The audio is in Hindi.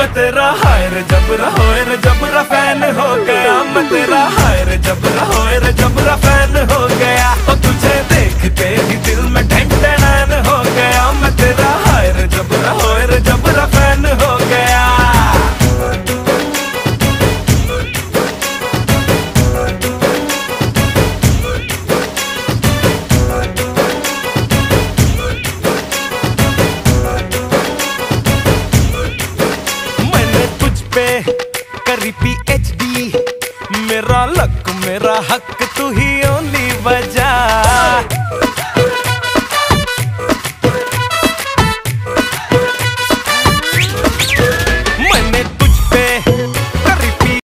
मैं तेरा हाय रे जबरा होयर जबरा फ़ैन हो पे करी पी एच डी मेरा लक मेरा हक तू ही